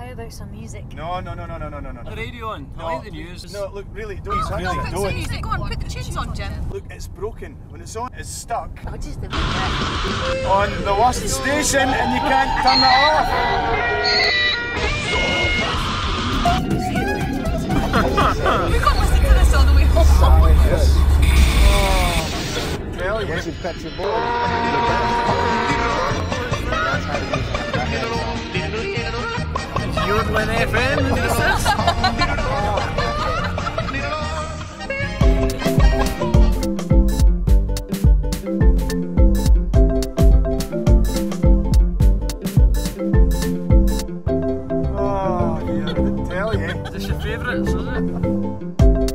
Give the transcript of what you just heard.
about some music. No, no, no, no, no, no, no, no. The radio on. I like the news. No, look, really, don't. No, really, put some don't. music on, put the tunes on, Jim. Look, it's broken. When it's on, it's stuck Oh, just a on the worst station, and you can't turn it off. We've got to listen to this all the way home. Well, you Once you catch your ball, FM. oh, yeah, tell you. Is this your favourite, is it?